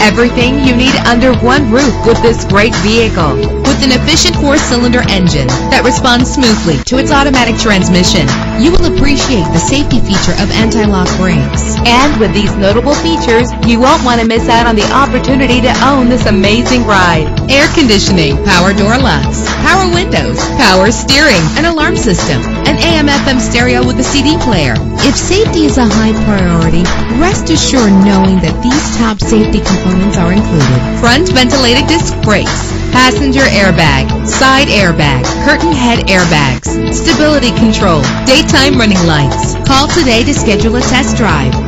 Everything you need under one roof with this great vehicle. With an efficient four-cylinder engine that responds smoothly to its automatic transmission, you will appreciate the safety feature of anti-lock brakes. And with these notable features, you won't want to miss out on the opportunity to own this amazing ride. Air conditioning, power door locks, power windows, power steering, an alarm system, an AM FM stereo with a CD player. If safety is a high priority, rest assured knowing that these top safety components are included. Front ventilated disc brakes, passenger airbag, side airbag, curtain head airbags, stability control, daytime running lights. Call today to schedule a test drive.